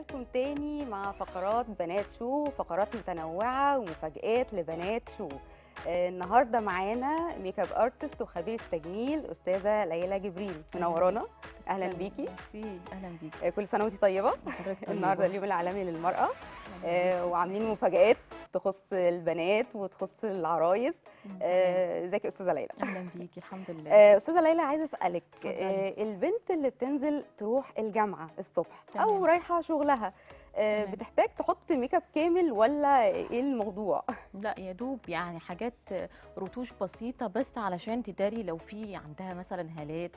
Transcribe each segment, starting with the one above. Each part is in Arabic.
لكم تاني مع فقرات بنات شو فقرات متنوعة ومفاجآت لبنات شو. آه، النهارده معانا make up artist وخبيره تجميل أستاذة ليلى جبريل. منورانا. أهلا بيكي. ميرسي أهلا بيكي. آه، كل سنة وانت طيبة. النهارده اليوم العالمي للمرأة. آه، وعاملين مفاجآت. تخص البنات وتخص العرايس. آه، ازيك يا أستاذة ليلى؟ أهلا بيكي الحمد لله. آه، أستاذة ليلى عايزة أسألك. آه، البنت اللي بتنزل تروح الجامعة الصبح أو. رايحة شغلها آه،. بتحتاج تحط make up كامل ولا إيه الموضوع؟ لا يا دوب يعني حاجات رتوش بسيطة بس علشان تداري لو في عندها مثلا هالات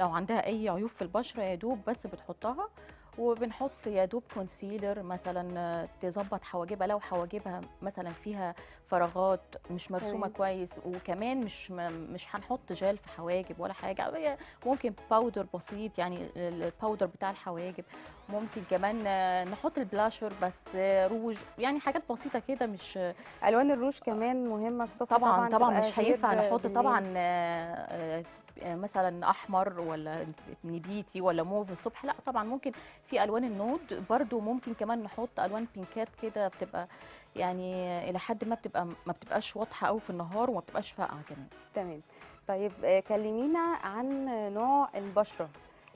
لو عندها أي عيوب في البشرة يا دوب بس بتحطها. وبنحط يا دوب concealer مثلا تظبط حواجبها لو حواجبها مثلا فيها فراغات مش مرسومة تمام. كويس وكمان مش مش هنحط gel في حواجب ولا حاجة ممكن powder بسيط يعني ال powder بتاع الحواجب ممكن كمان آه، نحط البلاشر بس آه، روج يعني حاجات بسيطة كده مش ألوان الروج كمان مهمة الصبح طبعا طبعا تبقى مش هينفع نحط. طبعا آه، آه، مثلا أحمر ولا نبيتي ولا موف الصبح لا طبعا ممكن في ألوان ال nude. برضو ممكن كمان نحط ألوان بينكات كده بتبقى يعني إلى حد ما بتبقى ما بتبقاش واضحة قوي في النهار وما بتبقاش فاقعة كمان. تمام. طيب آه، كلمينا عن نوع البشرة.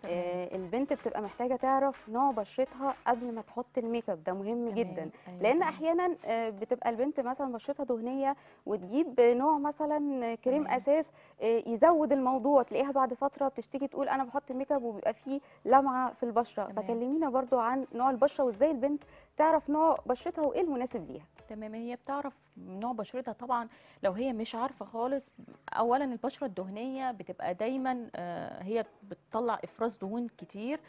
آه، البنت بتبقى محتاجة تعرف نوع بشرتها قبل ما تحط ال make up ده مهم تمام، جدا أيوة لأن. أحيانا آه، بتبقى البنت مثلا بشرتها دهنية وتجيب نوع مثلا كريم تمام. أساس آه، يزود الموضوع تلاقيها بعد فترة بتشتكي تقول أنا بحط make up وبيبقى فيه لمعة في البشرة تمام. فكلمينا برضو عن نوع البشرة وإزاي البنت تعرف نوع بشرتها وإيه المناسب ليها. تمام هي بتعرف نوع بشرتها طبعا لو هي مش عارفة خالص اولا البشرة الدهنية بتبقى دايما آه، هي بتطلع إفراز دهون كتير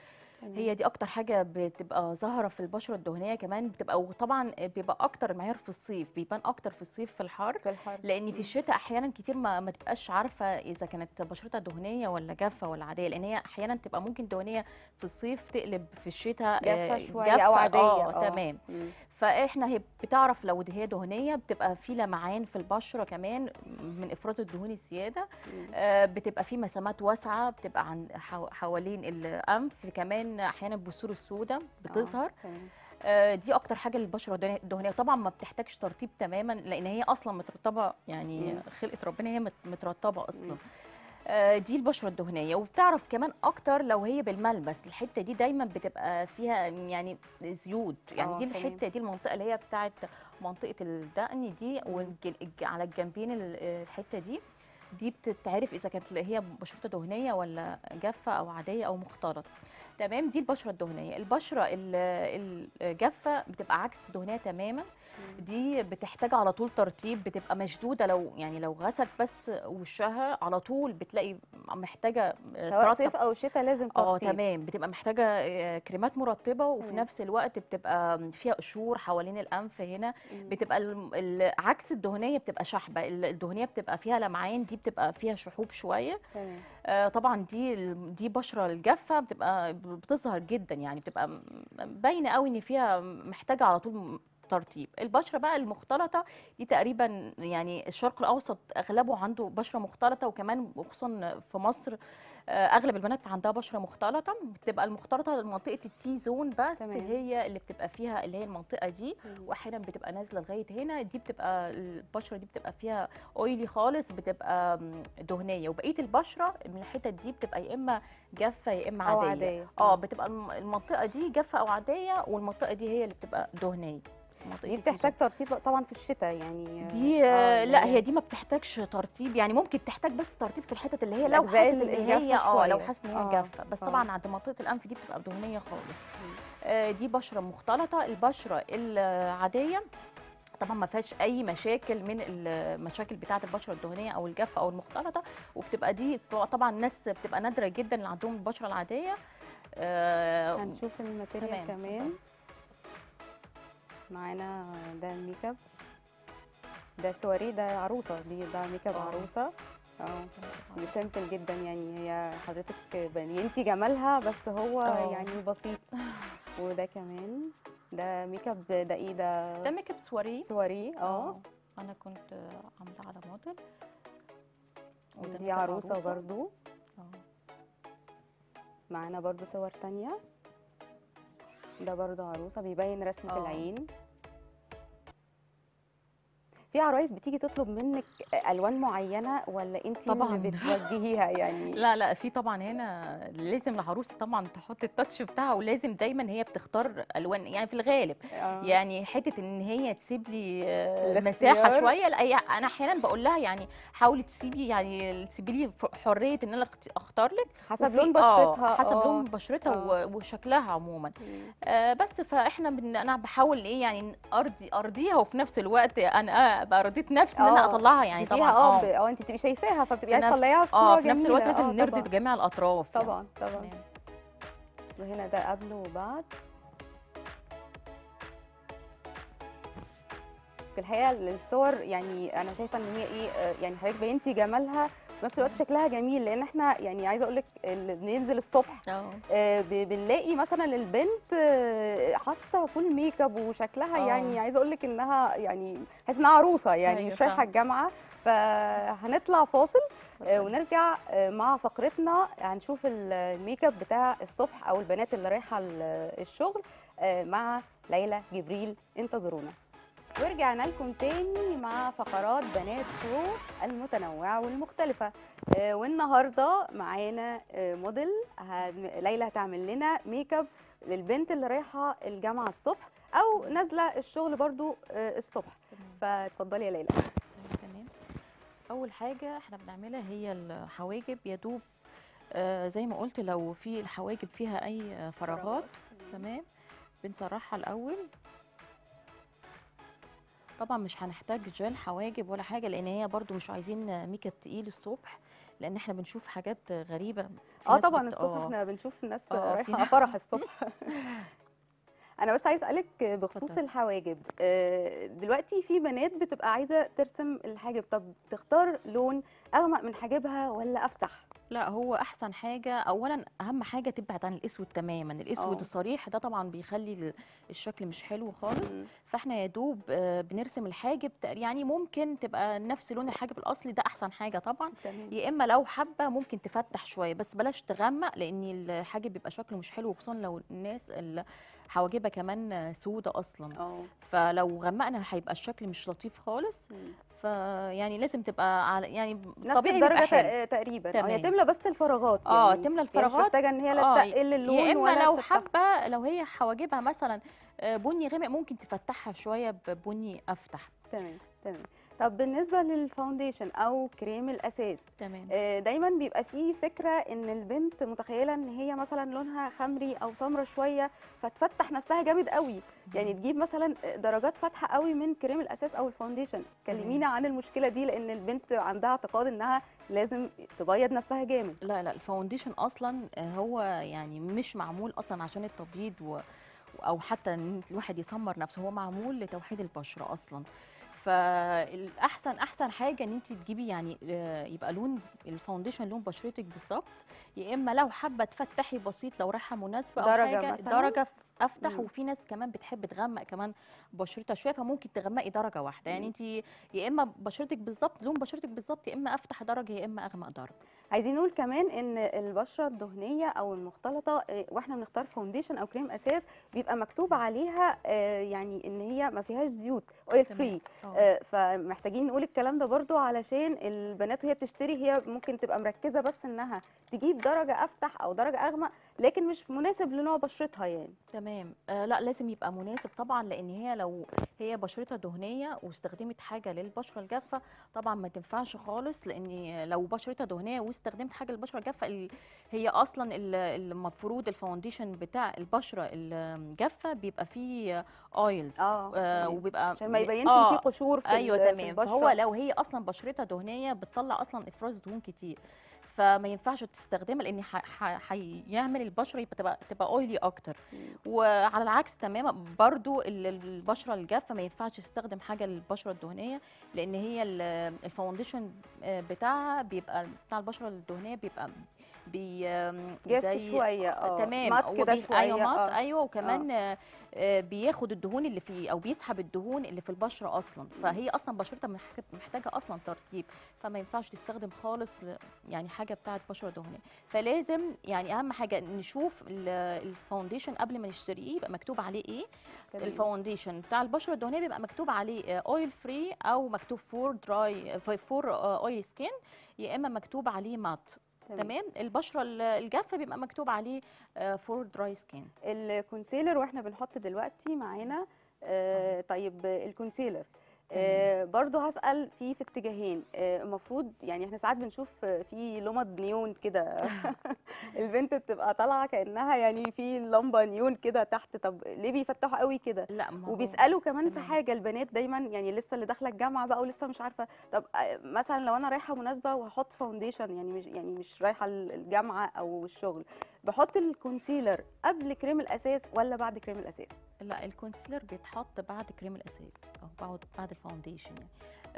هي دي أكتر حاجة بتبقى ظاهرة في البشرة الدهنية كمان بتبقى وطبعا بيبقى أكتر المعيار في الصيف بيبان أكتر في الصيف في الحر في الحر. لأن في الشتاء أحيانا كتير ما, ما تبقاش عارفة إذا كانت بشرتها دهنية ولا جافة ولا عادية لأن هي أحيانا تبقى ممكن دهنية في الصيف تقلب في الشتاء جافة آه، شوية أو عادية، آه آه. تمام. مم. فاحنا هي بتعرف لو هي دهنية بتبقى في لمعان في البشرة كمان من إفراز الدهون الزيادة. آه، بتبقى في مسامات واسعة بتبقى عن حو- حوالين الأنف كمان أحيانا بثور السوداء بتظهر آه،. آه، دي أكتر حاجة للبشرة الدهنيه طبعا ما بتحتاجش ترطيب تماما لأن هي أصلا مترطبة يعني. خلقة ربنا هي مت- مترطبة أصلا مم. آه، دي البشرة الدهنية. وبتعرف كمان أكتر لو هي بالملمس. الحتة دي دايما بتبقى فيها يعني زيوت. يعني آه، دي. الحتة دي المنطقة اللي هي بتاعت منطقة الدقن دي والج- على الجنبين ال- الحتة دي. دي بتتعرف إذا كانت هي بشرتها دهنية ولا جافة أو عادية أو مختلطة. تمام؟ دي البشرة الدهنية. البشرة ال- الجافه بتبقى عكس الدهنية تماما. دي بتحتاج على طول ترطيب بتبقى مشدودة لو يعني لو غسلت بس وشها على طول بتلاقي محتاجة آه، سواء ترطب. صيف أو شتاء لازم آه ترطيب تمام بتبقى محتاجة آه، كريمات مرطبة وفي تمام. نفس الوقت بتبقى فيها قشور حوالين الأنف هنا مم. بتبقى عكس الدهنية بتبقى شحبه ال- الدهنية بتبقى فيها لمعان دي بتبقى فيها شحوب شوية تمام آه، طبعا دي دي بشرة الجافة بتبقى بتظهر جدا يعني بتبقى باينة قوي إن فيها محتاجة على طول ترطيب البشرة بقى المختلطة دي تقريبا يعني الشرق الأوسط أغلبه عنده بشرة مختلطة وكمان خصوصا في مصر آه، أغلب البنات عندها بشرة مختلطة. بتبقى المختلطة منطقة التي زون بس تمام. هي اللي بتبقى فيها اللي هي المنطقة دي. واحيانا بتبقى نازلة لغاية هنا. دي بتبقى البشرة دي بتبقى فيها اويلي خالص بتبقى دهنية. وبقية البشرة من الحتت دي بتبقى يا إما جافة يا إما عادية. آه. بتبقى الم- المنطقة دي جافة أو عادية والمنطقة دي هي اللي بتبقى دهنية. دي بتحتاج ترطيب طبعا في الشتاء يعني دي آه، آه اللي لا هي دي ما بتحتاجش ترطيب يعني ممكن تحتاج بس ترطيب في الحتت اللي هي لو الأجزاء حاسه إن هي آه لو. حاسه إن هي آه، جافة بس آه. طبعا عند منطقة الأنف دي بتبقى دهنيه خالص. آه دي بشرة مختلطة البشرة العادية طبعا ما فيهاش أي مشاكل من المشاكل بتاعة البشرة الدهنية أو الجافة أو المختلطة وبتبقى دي طبعا ناس بتبقى نادرة جدا اللي عندهم البشرة العادية آه هنشوف ال material كمان اتفضل. معانا ده الميك اب ده fr ده عروسة دي ده ميك اب آه. عروسة. آه دي simple جدا يعني هي حضرتك بينتي جمالها بس هو آه. يعني بسيط. وده كمان ده ميك اب ده إيه ده ده ميك اب سواري. سواري آه. أنا كنت عاملة على موديل. ودي عروسة برضو. معانا برضو صور تانية. ده برضو عروسة بيبين رسمة آه. العين في عرايس بتيجي تطلب منك ألوان معينة ولا انت طبعاً. اللي بتوجهيها يعني لا لا في طبعا هنا لازم العروسه طبعا تحط التاتش بتاعها ولازم دايما هي بتختار ألوان يعني في الغالب آه. يعني حتة إن هي تسيب لي آه،. مساحة شوية لا هي- أنا أحيانا بقول لها يعني حاولي تسيبي يعني تسيبي لي حرية إن أنا أختار لك حسب لون آه، بشرتها حسب آه. لون بشرتها آه. وشكلها عموما. آه، بس فإحنا بن... أنا بحاول إيه يعني ارضي أرضيها وفي نفس الوقت أنا رضيت نفسي ان أنا آه، أطلعها يعني طبعا آه آه. ب- آه انت بتبقي شايفاها فبتبقي عايزة تطلعيها في صورة آه في جميلة. نفس الوقت لازم آه، نرضي طبعا. جميع الأطراف. يعني. طبعا. طبعا. وهنا ده قبل وبعد. في الحقيقة الصور يعني أنا شايفة إن هي إيه آه، يعني حضرتك بينتي جمالها في نفس الوقت شكلها جميل لأن إحنا يعني عايزة أقول لك اللي بننزل الصبح آه، بنلاقي مثلا البنت آه، حاطة full makeup وشكلها آه. يعني عايزة أقول لك إنها يعني تحس إنها عروسة يعني أيوة مش رايحة. الجامعة فهنطلع فاصل آه، ونرجع آه، مع فقرتنا هنشوف ال- الميك اب بتاع الصبح أو البنات اللي رايحة ال- الشغل مع ليلى جبريل انتظرونا ورجعنا لكم تاني مع فقرات بنات شو المتنوعة والمختلفة. آه، والنهاردة معانا آه، موديل ليلى هتعمل لنا ميك اب للبنت اللي رايحة الجامعة الصبح أو نازلة الشغل برضو آه، الصبح. فاتفضلي يا ليلى. تمام. أول حاجة إحنا بنعملها هي الحواجب يا دوب زي ما قلت لو في الحواجب فيها أي آه، فراغات. تمام بنسرحها الأول. طبعا مش هنحتاج جل حواجب ولا حاجة لأن هي برضو مش عايزين ميك أب تقيل الصبح لأن إحنا بنشوف حاجات غريبة آه ناس طبعا الصبح آه. إحنا بنشوف الناس آه، رايحة فرح الصبح أنا بس عايز أسألك بخصوص اتفضلي. الحواجب آه، دلوقتي في بنات بتبقى عايزة ترسم الحاجب طب تختار لون أغمق من حاجبها ولا أفتح لا هو أحسن حاجة اولا أهم حاجة تبعد عن الأسود تماما الأسود آه. الصريح ده طبعا بيخلي ال- الشكل مش حلو خالص مم. فإحنا يا دوب آه، بنرسم الحاجب يعني ممكن تبقى نفس لون الحاجب الأصلي ده أحسن حاجة طبعا تمام يا إما لو حابه ممكن تفتح شوية بس بلاش تغمق لأن الحاجب بيبقى شكله مش حلو خصوصا لو الناس ال- حواجبها كمان سودة أصلا. آه. فلو غمقنا هيبقى الشكل مش لطيف خالص. فيعني لازم تبقى على يعني نفس طبيعي الدرجة تقريبا. آه هي تمام. تملى بس الفراغات آه يعني. تملى هي مش الفراغات. محتاجة إن هي لا آه، تقل اللون يا إما ولا لو. حابة لو هي حواجبها مثلا آه، بني غامق ممكن تفتحها شوية ببني أفتح. تمام تمام. طب بالنسبة للفاونديشن أو كريم الأساس تمام. آه، دايما بيبقى فيه فكرة إن البنت متخيلة إن هي مثلا لونها خمري أو سمرة شوية فتفتح نفسها جامد قوي. يعني تجيب مثلا درجات فاتحة قوي من كريم الأساس أو ال foundation كلمينا عن المشكلة دي لأن البنت عندها اعتقاد إنها لازم تبيض نفسها جامد. لا لا ال foundation أصلا هو يعني مش معمول أصلا عشان التبييض و... أو حتى إن الواحد يسمر نفسه هو معمول لتوحيد البشرة أصلا. فالأحسن أحسن حاجة إن انت تجيبي يعني آه، يبقى لون ال foundation لون بشرتك بالظبط يا إما لو حابة تفتحي بسيط لو رايحة مناسبة أو درجة حاجة مثلاً؟ درجة أفتح مم. وفي ناس كمان بتحب تغمق كمان بشرتها شوية فممكن تغمقي درجة واحدة يعني. انت يا إما بشرتك بالظبط لون بشرتك بالظبط يا إما أفتح درجة يا إما أغمق درجة عايزين نقول كمان إن البشرة الدهنية أو المختلطة آه، وإحنا بنختار foundation أو كريم أساس بيبقى مكتوب عليها آه، يعني إن هي ما فيهاش زيوت oil. free. آه، فمحتاجين نقول الكلام ده برضو علشان البنات وهي بتشتري هي ممكن تبقى مركزة بس إنها تجيب درجة أفتح أو درجة أغمق لكن مش مناسب لنوع بشرتها يعني تمام آه لا لازم يبقى مناسب طبعا لأن هي لو هي بشرتها دهنية واستخدمت حاجة للبشرة الجافة طبعا ما تنفعش خالص لأن لو بشرتها دهنية واستخدمت حاجة للبشره الجافه ال- هي أصلا ال- المفروض ال foundation بتاع البشرة الجافه بيبقى فيه oils آه تمام. وبيبقى عشان ما يبينش آه، في قشور في أيوه ال- في تمام. البشرة. فهو لو هي أصلا بشرتها دهنية بتطلع أصلا إفراز دهون كتير. فما ينفعش تستخدمها لأن هيعمل البشرة تبقى تبقى oily أكتر. وعلى العكس تماما برضو ال- ال- البشرة الجافة ما ينفعش تستخدم حاجة للبشرة الدهنية لأن هي ال- ال foundation آه، بتاعها بيبقى بتاع البشرة الدهنية بيبقى بي آم، جاف زي شوية آه تمام. كده بي- شوية أيوه آه. أيوه وكمان آه. آه، بياخد الدهون اللي فيه أو بيسحب الدهون اللي في البشرة أصلا. فهي أصلا بشرتها محتاجة أصلا ترطيب فما ينفعش تستخدم خالص يعني حاجة بتاعة بشرة دهنية. فلازم يعني أهم حاجة نشوف ال- ال foundation قبل ما نشتريه يبقى مكتوب عليه إيه. ال foundation بتاع البشرة الدهنية بيبقى مكتوب عليه oil free أو مكتوب for dry for oil skin يا إما مكتوب عليه matte. تمام. البشرة ال- الجافة بيبقى مكتوب عليه for dry skin ال concealer وإحنا بنحط دلوقتي معانا آه طيب ال concealer. آه برضو هسأل فيه في اتجاهين. آه، المفروض يعني إحنا ساعات بنشوف آه، في لمض نيون كده. البنت بتبقى طالعة كأنها يعني في لمبة نيون كده تحت. طب ليه بيفتحوا قوي كده؟ لا وبيسألوا كمان في. حاجة. البنات دايما يعني لسه اللي داخلة الجامعة بقى ولسه مش عارفة. طب آه، مثلا لو أنا رايحة مناسبة وهحط foundation يعني مش يعني مش رايحة ال- الجامعة أو الشغل. بحط ال concealer قبل كريم الأساس ولا بعد كريم الأساس؟ لا ال concealer بيتحط بعد كريم الأساس أو بعد بعد ال foundation يعني.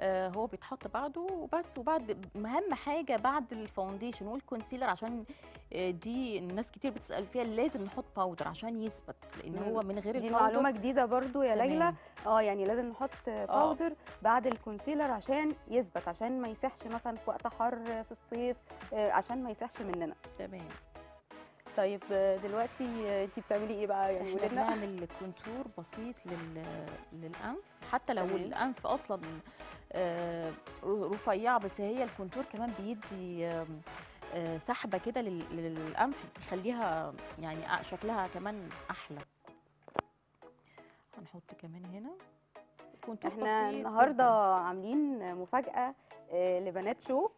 آه هو بيتحط بعده وبس وبعد أهم حاجة بعد ال foundation وال concealer عشان آه دي الناس كتير بتسأل فيها لازم نحط powder عشان يثبت لأن. هو من غير دي ال powder معلومة جديدة برضو يا ليلى. آه يعني لازم نحط powder بعد ال concealer عشان يثبت عشان ما يسحش مثلا في وقت حر في الصيف آه، عشان ما يسحش مننا. تمام. طيب دلوقتي انتي بتعملي إيه بقى؟ يعني إحنا بنعمل contour بسيط لل... للأنف. حتى لو تمام. الأنف أصلا آه، رفيعة بس هي ال contour كمان بيدي آه، سحبة كده لل- للأنف تخليها يعني شكلها كمان أحلى. هنحط كمان هنا. contour إحنا النهارده. عاملين مفاجأة آه، لبنات شو؟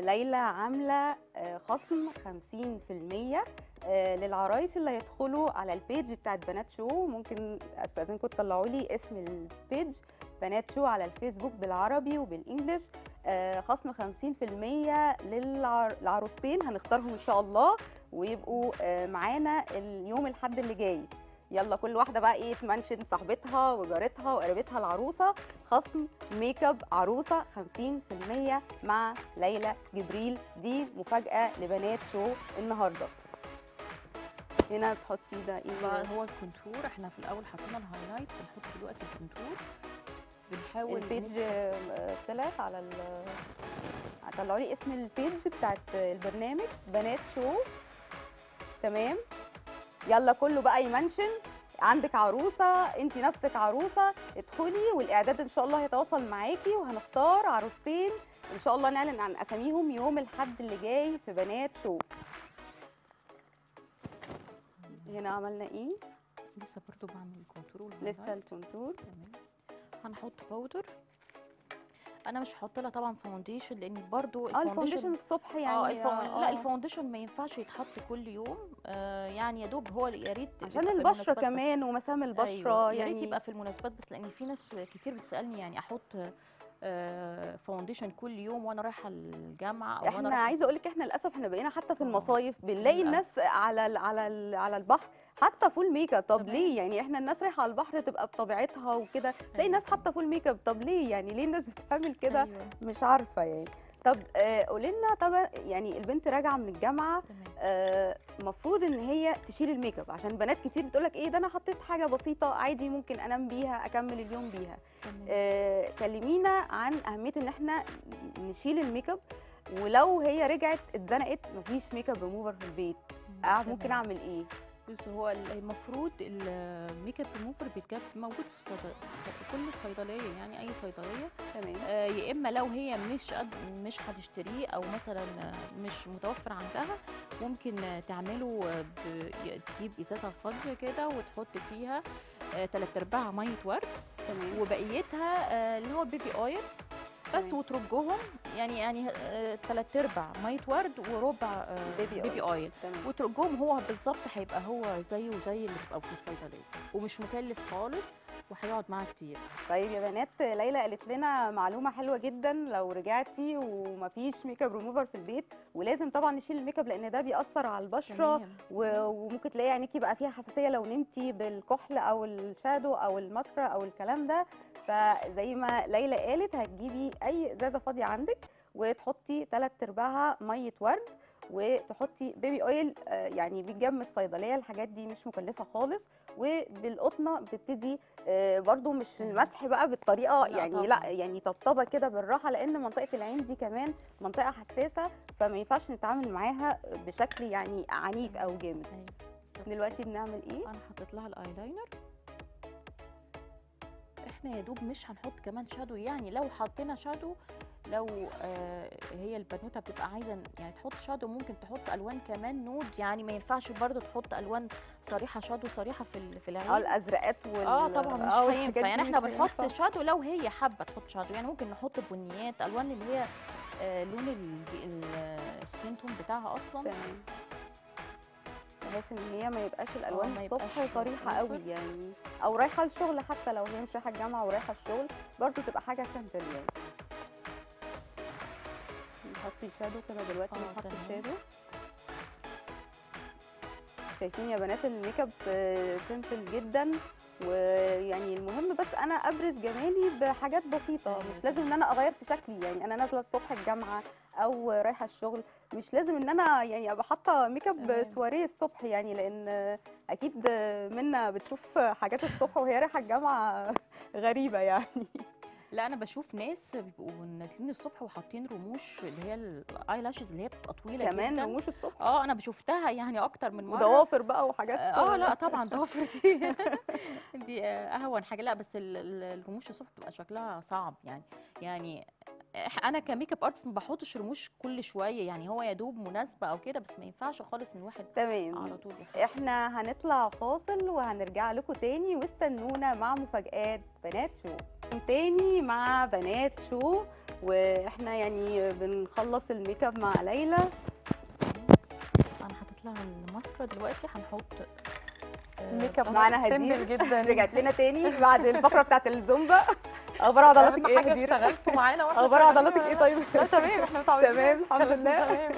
ليلى عاملة آه، خصم 50% آه، للعرايس اللي هيدخلوا على ال page بتاعت بنات شو. ممكن أستأذنكم تطلعوا لي اسم ال page بنات شو على الفيسبوك بالعربي وبال English. آه، خصم 50% للعروستين هنختارهم إن شاء الله ويبقوا آه، معانا اليوم الحد اللي جاي. يلا كل واحدة بقى إيه تمنشن صاحبتها وجارتها وقريبتها العروسة. خصم make up عروسة 50% مع ليلى جبريل. دي مفاجأة لبنات شو النهارده. هنا بتحطي ده بقى إيه هو ال contour. إحنا في الأول حطينا ال highlight بنحط دلوقتي ال contour. بنحاول ال page طلعت على ال طلعوا لي اسم ال page بتاعت البرنامج بنات شو تمام. يلا كله بقى يمنشن. عندك عروسة انت نفسك عروسة ادخلي والإعداد إن شاء الله هيتواصل معاكي وهنختار عروستين إن شاء الله نعلن عن أساميهم يوم الحد اللي جاي في بنات شو. هنا عملنا إيه؟ لسه برضو بعمل ال contour لسه ال contour تمام. هنحط powder أنا مش هحط لها طبعا foundation لأن برضو آه ال foundation الصبح يعني آه ال found... لا آه. ال foundation ما ينفعش يتحط كل يوم آه يعني يا دوب هو يا ريت عشان البشرة. كمان ومسام البشرة أيوة. يا يعني ريت يبقى في المناسبات بس لأن في ناس كتير بتسألني يعني أحط آه foundation كل يوم وأنا رايحة الجامعة أو إحنا عايزة أقول لك إحنا للأسف إحنا بقينا حتى في آه. المصايف بنلاقي. الناس على ال على ال على البحر حتى full make up طب. ليه يعني إحنا الناس رايحة على البحر تبقى بطبيعتها وكده تلاقي أيوة الناس. حاطه full make up طب ليه يعني ليه الناس بتعمل كده أيوة. مش عارفة يعني طب آه قولي لنا طب يعني البنت راجعة من الجامعة تمام. آه، مفروض إن هي تشيل ال make up عشان بنات كتير بتقول لك إيه ده أنا حطيت حاجة بسيطة عادي ممكن أنام بيها أكمل اليوم بيها. آه، كلمينا عن أهمية إن إحنا نشيل ال make up ولو هي رجعت اتزنقت مفيش ميك اب ريموفر في البيت. آه، ممكن. أعمل إيه؟ بص هو ال- المفروض الميك اب ريموفر بيتجاب موجود في الصيدليه في كل صيدليه يعني أي صيدلية. تمام. آه، يا إما لو هي مش قد مش هتشتريه أو مثلا آه، مش متوفر عندها ممكن آه، تعمله آه، تجيب إزازة فاضيه كده وتحط فيها آه، تلات ارباعها مية ورد. تمام. وبقيتها آه، اللي هو البيبي اويل بس تمام. وترجهم يعني يعني آه، تلات أرباع ميه ورد وربع آه، بيبي بيبي اويل وترجهم هو بالظبط هيبقى هو زيه زي اللي بيبقى في الصيدلية ومش مكلف خالص. وهيقعد معاها كتير. طيب يا بنات ليلى قالت لنا معلومة حلوة جدا. لو رجعتي ومفيش ميك اب ريموفر في البيت ولازم طبعا نشيل ال make up لأن ده بيأثر على البشرة. و- وممكن تلاقي عينيكي بقى فيها حساسية لو نمتي بالكحل أو ال shadow أو الماسكرا أو الكلام ده. فزي ما ليلى قالت هتجيبي أي إزازة فاضية عندك وتحطي ثلاث أرباعها مية ورد. وتحطي baby oil آه، يعني بيتجاب من الصيدلية الحاجات دي مش مكلفة خالص وبالقطنة بتبتدي آه، برضو مش. المسح بقى بالطريقة لا يعني طبعاً. لا يعني طبطبة كده بالراحة لأن منطقة العين دي كمان منطقة حساسة فما ينفعش نتعامل معاها بشكل يعني عنيف أو جامد أيوة. دلوقتي بنعمل إيه أنا حطيت لها الأيلاينر إحنا يا دوب مش هنحط كمان shadow يعني لو حطينا shadow لو آه هي البنوتة بتبقى عايزة يعني تحط shadow ممكن تحط ألوان كمان nude. يعني ما ينفعش برضو تحط ألوان صريحة shadow صريحة في في آه العين. الأزرقات وال آه طبعا مش آه، هينفع. يعني إحنا بنحط. shadow لو هي حابة تحط shadow. يعني ممكن نحط بنيات ألوان اللي هي آه لون ال skin tone بتاعها أصلا. تمام. بحيث إن هي ما يبقاش الألوان الصبح صريحة قوي. يعني. أو رايحة الشغل حتى لو هي مش رايحة الجامعة ورايحة الشغل برضو تبقى حاجة simple يعني. نحط ال shadow كده دلوقتي آه، بنحط تمام. ال shadow شايفين يا بنات ال make up simple جدا ويعني المهم بس أنا أبرز جمالي بحاجات بسيطة مش لازم إن أنا أغير في شكلي يعني أنا نازلة الصبح الجامعة أو رايحة الشغل مش لازم إن أنا يعني أبقى حاطة make up. سواريه الصبح يعني لأن أكيد منا بتشوف حاجات الصبح وهي رايحة الجامعة غريبة يعني لا أنا بشوف ناس بيبقوا نازلين الصبح وحاطين رموش اللي هي ال eyelashes اللي هي بتبقى طويلة كمان جدا. رموش الصبح؟ آه أنا بشوفتها يعني أكتر من مرة. وضوافر بقى وحاجات آه لا طبعا ضوافر دي. دي آه، أهون حاجة. لا بس ال- ال- الرموش الصبح بتبقى شكلها صعب يعني. يعني إح- أنا ك make up artist ما بحطش رموش كل شوية. يعني هو يا دوب مناسبة أو كده بس ما ينفعش خالص إن واحد تمام. على طول إحنا هنطلع فاصل وهنرجع لكم تاني. واستنونا مع مفاجآت بنات شو. تاني مع بنات شو وإحنا يعني بنخلص ال make up مع ليلى أنا حاطط لها الماسكرا دلوقتي هنحط آه، ال make up. معانا هدير. جدا رجعت لنا تاني بعد الفقره بتاعت الزومبا أخبار عضلاتك إيه يا هدير اشتغلتوا معانا وإحنا أخبار عضلاتك إيه طيب لا تمام إحنا متعودين تمام، الحمد. لله.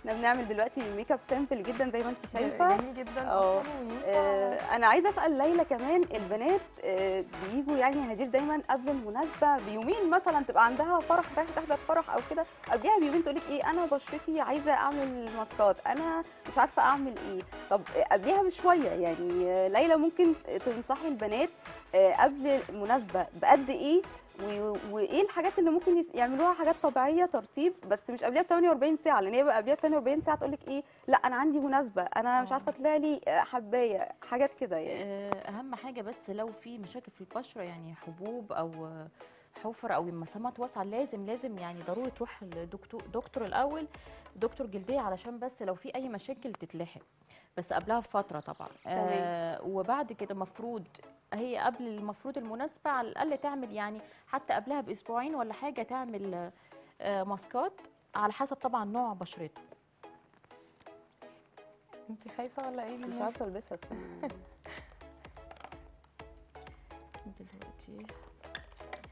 إحنا بنعمل دلوقتي make up simple جدا زي ما انت شايفة جميل جدا آه. آه، أنا عايزة أسأل ليلى كمان البنات آه، بيجوا يعني هدير دايما قبل المناسبة بيومين مثلا تبقى عندها فرح رايحة تحضر فرح أو كده قبلها بيومين تقول لك إيه أنا بشرتي عايزة أعمل ماسكات أنا مش عارفة أعمل إيه طب آه، قبلها بشوية يعني ليلى ممكن تنصحي البنات آه، قبل المناسبة بقد إيه وإيه الحاجات اللي ممكن يعملوها حاجات طبيعية ترطيب بس مش قبلها ب 48 ساعة لأن هي بقى قبلها ب 48 ساعة تقول لك إيه لأ أنا عندي مناسبة أنا مش. عارفة طلع لي آه، حباية حاجات كده يعني آه، أهم حاجة بس لو في مشاكل في البشرة يعني حبوب أو آه، حفر أو مسامات واسعة لازم لازم يعني ضروري تروح لدكتور دكتور الأول دكتور جلدية علشان بس لو في أي مشاكل تتلحق بس قبلها بفترة طبعا آه وبعد كده المفروض هي قبل المفروض المناسبة على الأقل تعمل يعني حتى قبلها بأسبوعين ولا حاجة تعمل آه، ماسكات على حسب طبعا نوع بشرتها انت خايفة ولا إيه مش عارفة ألبسها. دلوقتي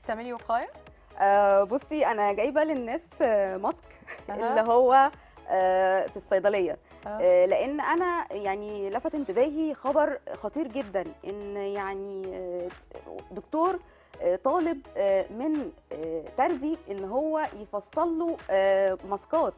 تعملي وقاية آه بصي أنا جايبة للناس آه، ماسك. اللي هو آه في الصيدلية. آه، لأن أنا يعني لفت انتباهي خبر خطير جدا إن يعني آه، دكتور آه، طالب آه، من آه، ترزي إن هو يفصل له آه، ماسكات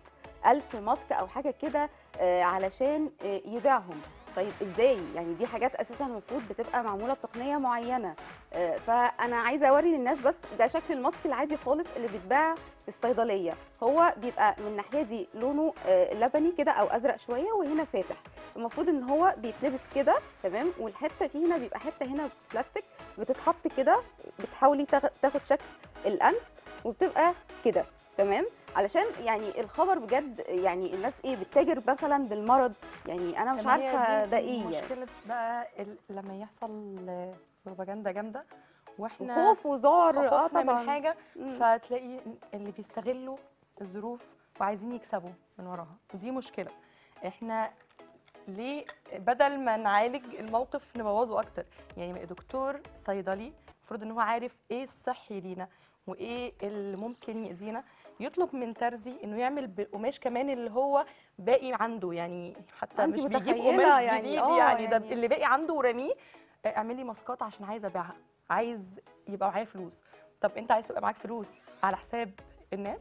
ألف ماسك أو حاجة كده آه، علشان آه، يبيعهم. طيب إزاي؟ يعني دي حاجات أساسا المفروض بتبقى معمولة بتقنية معينة. آه، فأنا عايزة أوري للناس بس ده شكل الماسك العادي خالص اللي بيتباع الصيدلية. هو بيبقى من الناحية دي لونه آه، لبني كده أو أزرق شوية وهنا فاتح. المفروض إن هو بيتلبس كده تمام؟ والحتة فيه هنا بيبقى حتة هنا بلاستيك بتتحط كده بتحاولي تاخ- تاخد شكل الانف وبتبقى كده تمام؟ علشان يعني الخبر بجد يعني الناس إيه بتتاجر مثلا بالمرض. يعني أنا مش عارفة ده إيه يعني. مشكلة بقى لما يحصل بروباجندا جامدة وإحنا خوف وذعر آه طبعا من حاجة. فتلاقي اللي بيستغلوا الظروف وعايزين يكسبوا من وراها. ودي مشكلة. إحنا ليه بدل ما نعالج الموقف نبوظه أكتر؟ يعني دكتور صيدلي المفروض إن هو عارف إيه الصحي لينا وإيه اللي ممكن يأذينا. يطلب من ترزي إنه يعمل بالقماش كمان اللي هو باقي عنده. يعني حتى مش بيجيب قماش يعني، جديد آه، يعني, ده يعني- اللي باقي عنده ورميه آه، اعملي ماسكات عشان عايزة أبيعها. عايز يبقى معايا فلوس. طب انت عايز تبقى معاك فلوس على حساب الناس؟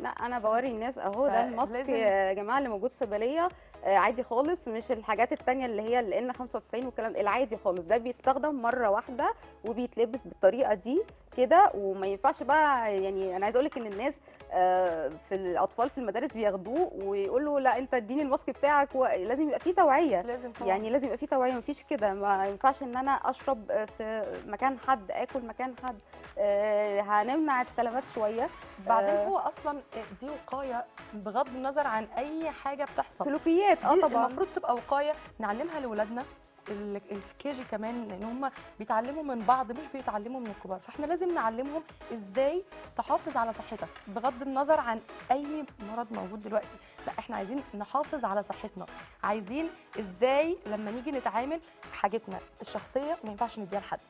لا أنا بوري الناس أهو ده الماسك يا جماعة اللي موجود في الصيدليه آه، عادي خالص مش الحاجات التانية اللي هي ال 95 والكلام العادي خالص. ده بيستخدم مرة واحدة وبيتلبس بالطريقة دي كده وما ينفعش بقى يعني أنا عايزه أقول لك إن الناس في الأطفال في المدارس بياخدوه ويقولوا لا أنت اديني الماسك بتاعك لازم يبقى فيه توعية. لازم طبعا. يعني لازم يبقى فيه توعية مفيش كده. ما ينفعش إن أنا أشرب آه، في مكان حد آكل مكان حد. آه، هنمنع السلامات شوية. بعدين آه. هو أصلا دي وقاية بغض النظر عن أي حاجة بتحصل. سلوكيات. آه طبعا. المفروض تبقى وقاية نعلمها لاولادنا ال- ال- في كيجي كمان لأن هم بيتعلموا من بعض مش بيتعلموا من الكبار. فإحنا لازم نعلمهم إزاي تحافظ على صحتك بغض النظر عن أي مرض موجود دلوقتي. لا إحنا عايزين نحافظ على صحتنا. عايزين إزاي لما نيجي نتعامل حاجتنا الشخصية ما ينفعش نديها لحد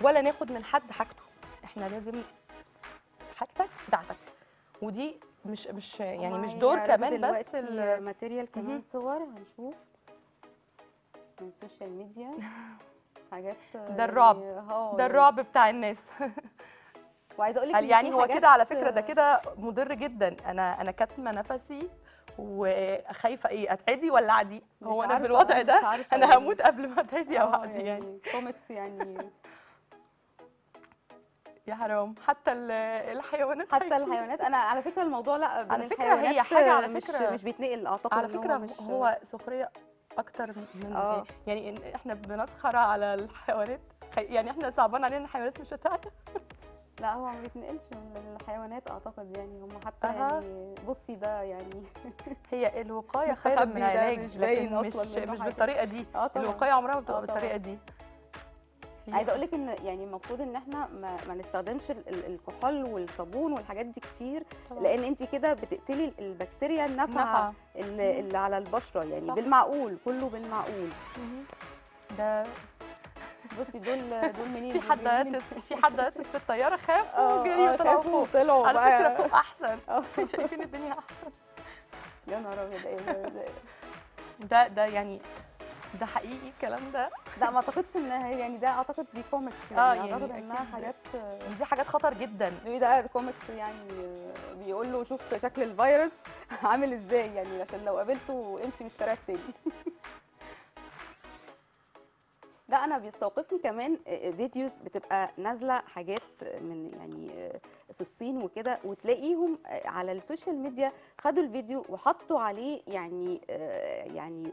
ولا ناخد من حد حاجته. إحنا لازم حاجتك بتاعتك. ودي مش مش يعني مش دور كمان بس ال- material كمان. صور هنشوف. من السوشيال ميديا. حاجات ده الرعب. آه ده الرعب بتاع الناس. وعايزة أقول لك يعني هو كده على فكرة ده كده مضر جدا. أنا أنا كاتمة نفسي وخايفة إيه أتعدي ولا أعدي؟ هو أنا بالوضع ده أنا هموت قبل ما أتعدي أو أعدي يعني كوميكس يعني. يا حرام. حتى ال- الحيوانات حتى. الحيوانات. أنا على فكرة الموضوع لأ على فكرة هي حاجة على مش فكرة- مش بيتنقل أعتقد على إن هو فكره مش هو سخرية أكتر من آه. يعني إحنا بنسخر على الحيوانات يعني إحنا صعبان علينا الحيوانات مش هتعدي لا هو ما بيتنقلش من الحيوانات أعتقد يعني هم حتى أها. يعني بصي ده يعني هي الوقاية خير من العلاج مش لكن مش مش. بالطريقة دي طبعا الوقاية عمرها ما آه بتبقى طبعاً. بالطريقة دي عايزة أقول لك إن يعني المفروض إن إحنا ما, ما نستخدمش ال- ال- الكحول والصابون والحاجات دي كتير طبعاً. لأن انت كده بتقتلي البكتيريا النافعة. اللي, اللي على البشرة يعني صح. بالمعقول كله بالمعقول. ده بصي دول دول منين؟ في حد هاتس في حد هاتس في الطيارة؟ خافوا آه وجريوا آه طلعوا شافوا فوق. طلعوا على فكرة فوق أحسن. آه. شايفين الدنيا أحسن. يا نهار أبيض إيه ده- ده- ده ده يعني ده حقيقي الكلام ده؟ لا ما اعتقدش إن هي يعني ده أعتقد دي كوميكس يعني, آه، يعني يعني أعتقد إنها. حاجات دي حاجات خطر جدا. إيه ده كوميكس يعني بيقول له شوف شكل الفيروس عامل إزاي يعني عشان لو قابلته امشي من الشارع التاني لا أنا بيستوقفني كمان videos بتبقى نازلة حاجات من يعني في الصين وكده وتلاقيهم على السوشيال ميديا خدوا الفيديو وحطوا عليه يعني يعني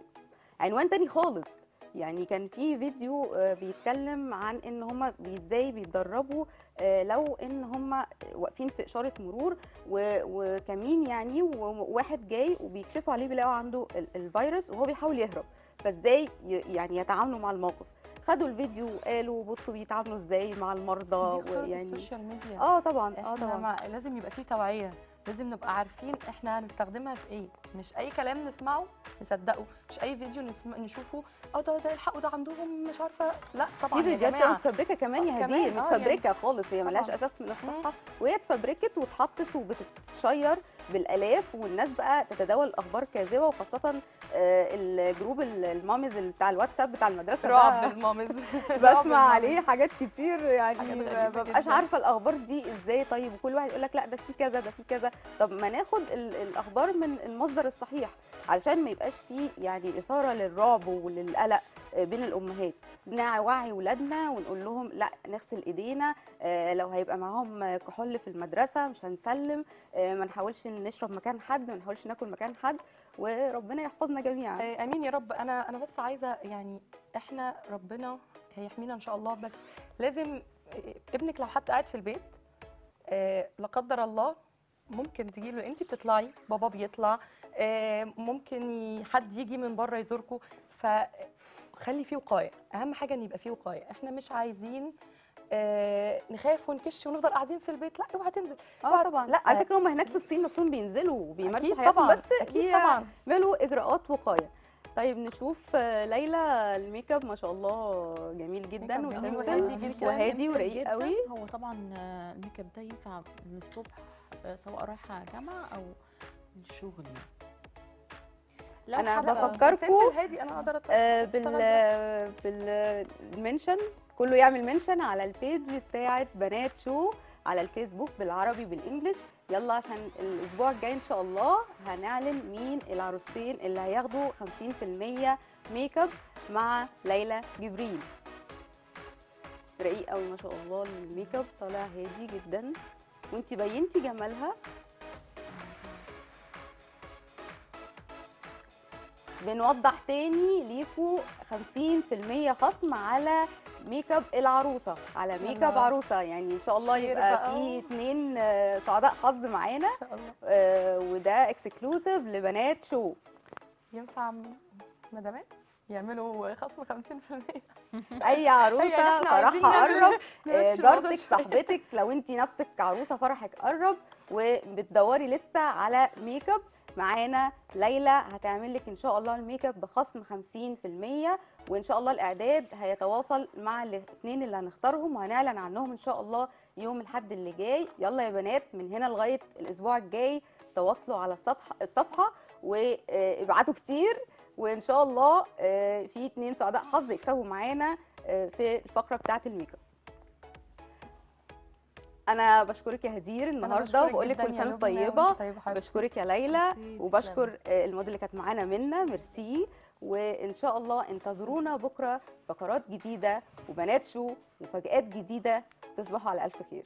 عنوان تاني خالص. يعني كان في فيديو آه، بيتكلم عن إن هم إزاي بيتدربوا آه، لو إن هم واقفين في إشارة مرور وكمين يعني وواحد جاي وبيكشفوا عليه بيلاقوا عنده ال- الفيروس وهو بيحاول يهرب. فإزاي يعني يتعاملوا مع الموقف. خدوا الفيديو وقالوا بصوا بيتعاملوا إزاي مع المرضى ويعني السوشيال ميديا. آه طبعا آه طبعا. لازم يبقى فيه توعية. لازم نبقى عارفين إحنا هنستخدمها في إيه. مش أي كلام نسمعه نصدقه مش أي فيديو نسمع نشوفه آه ده ده الحقوا ده عندهم مش عارفة. لا طبعا في فيديوهات متفبركه كمان آه، يا كمان، هدير آه، متفبركة خالص هي ملهاش. أساس من. الصحة. وهي اتفبركت واتحطت وبتتشير بالآلاف والناس بقى تتداول أخبار كاذبة وخاصة آه، ال group ال- ال moms بتاع الواتساب بتاع المدرسة رعب رعب بسمع. عليه حاجات كتير يعني حاجات ما غريبة ببقاش جداً. عارفة الأخبار دي إزاي طيب وكل واحد يقول لك لأ ده في كذا ده في كذا طب ما ناخد ال- الأخبار من المصدر الصحيح علشان ما يبقاش فيه يعني إثارة للرعب وللقلق بين الأمهات. نوعي ولادنا ونقول لهم لا نغسل إيدينا آه، لو هيبقى معاهم كحول في المدرسة مش هنسلم آه، ما نحاولش نشرب مكان حد ما نحاولش ناكل مكان حد وربنا يحفظنا جميعا. آه، آمين يا رب. أنا أنا بس عايزة يعني إحنا ربنا هيحمينا إن شاء الله بس لازم ابنك لو حتى قاعد في البيت لا قدر الله ممكن تجي له انت بتطلعي بابا بيطلع ممكن حد يجي من بره يزوركم فخلي فيه وقاية. أهم حاجة إن يبقى فيه وقاية. إحنا مش عايزين آه، نخاف ونكش ونفضل قاعدين في البيت. لأ اوعى تنزل. آه طبعا. لأ. على فكرة هم هناك في الصين نفسهم بينزلوا وبيمارسوا حياتهم طبعا. بس أكيد طبعا. بيعملوا إجراءات وقاية. طيب نشوف آه، ليلى الميك أب ما شاء الله جميل جدا و simple وهادي ورقيق. قوي. هو طبعا آه، الميك أب ده ينفع للصبح آه، سواء رايحة جامعة أو الشغل يعني. simple هادي أنا أقدر آه، بال. بال mention كله يعمل mention على ال page بتاعه بنات show على الفيسبوك بالعربي بال English يلا عشان الأسبوع الجاي إن شاء الله هنعلن مين العروستين اللي هياخدوا 50% ميك اب مع ليلى جبريل. رقيق قوي ما شاء الله الميك اب طالع هادي جدا. وانتي بينتي جمالها بنوضح تاني ليكوا 50% خصم على ميك اب العروسة. على ميك اب. عروسة. يعني إن شاء الله يبقى بقى. في اتنين آه، سعداء حظ معانا. إن شاء الله. آه، وده exclusive لبنات show. ينفع مدامات؟ يعملوا خصم 50% أي عروسة؟ يعني فرحها قرب. آه، جارتك. صاحبتك لو انت نفسك عروسة فرحك قرب. وبتدوري لسه على ميك اب معانا. ليلى هتعمل لك إن شاء الله الميك أب بخصم 50% وإن شاء الله الإعداد هيتواصل مع الاثنين اللي هنختارهم وهنعلن عنهم إن شاء الله يوم الأحد اللي جاي. يلا يا بنات من هنا لغاية الأسبوع الجاي تواصلوا على الصفحه الصفحة وابعتوا كتير وإن شاء الله آه، في اتنين سعداء حظ يكسبوا معانا آه، في الفقرة بتاعة الميك أب. أنا بشكرك يا هدير النهارده وبقول لك كل سنه طيبة. بشكرك يا ليلى وبشكر الموديل اللي كانت معانا منا ميرسي. وإن شاء الله انتظرونا بكرة فقرات جديدة وبنات شو ومفاجآت جديدة تصبحوا على ألف خير.